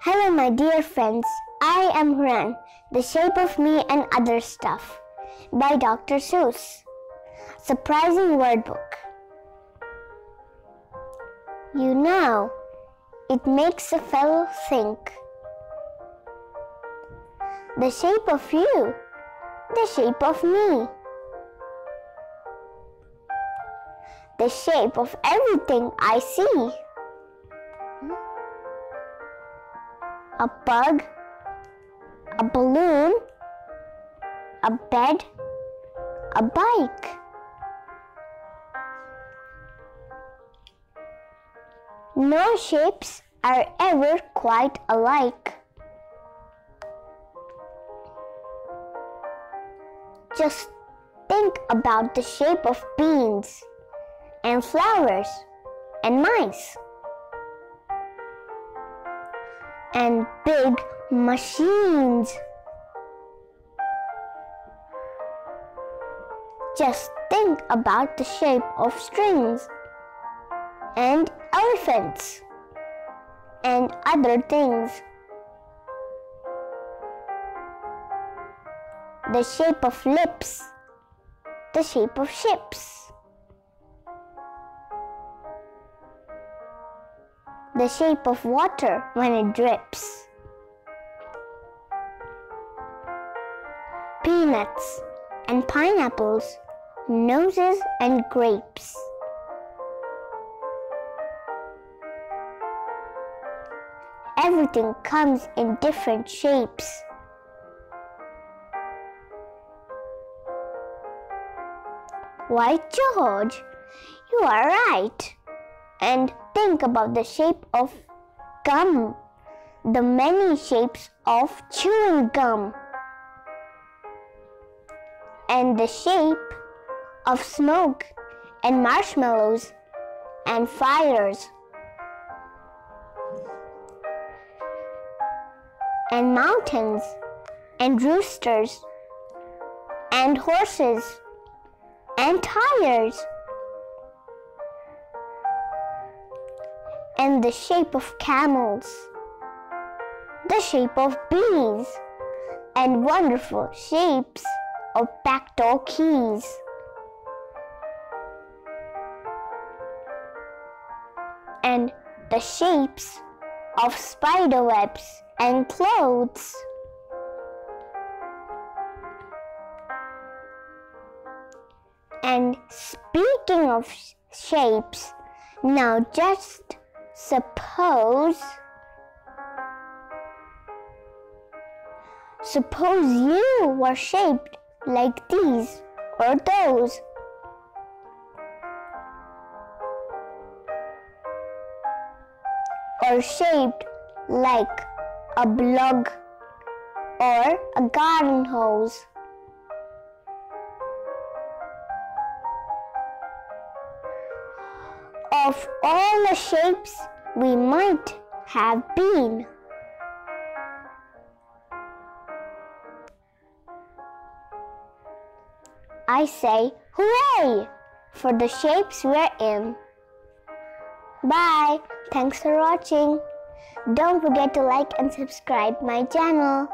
Hello, my dear friends. I am Hoorain, The Shape of Me and Other Stuff by Dr. Seuss. Surprising word book. You know, it makes a fellow think. The shape of you, the shape of me. The shape of everything I see. A bug, a balloon, a bed, a bike. No shapes are ever quite alike. Just think about the shape of beans and flowers and mice. And big machines. Just think about the shape of strings and elephants and other things. The shape of lips, the shape of ships. The shape of water when it drips. Peanuts and pineapples, noses and grapes. Everything comes in different shapes. Why, George, you are right. And think about the shape of gum, the many shapes of chewing gum, and the shape of smoke and marshmallows and fires. And mountains and roosters and horses and tires. And the shape of camels, the shape of bees, and wonderful shapes of backdoor keys. And the shapes of spider webs and clothes. And speaking of shapes, now just Suppose Suppose you were shaped like these or those. Or shaped like a blog or a garden hose. Of all the shapes we might have been. I say hooray for the shapes we're in. Bye. Thanks for watching. Don't forget to like and subscribe my channel.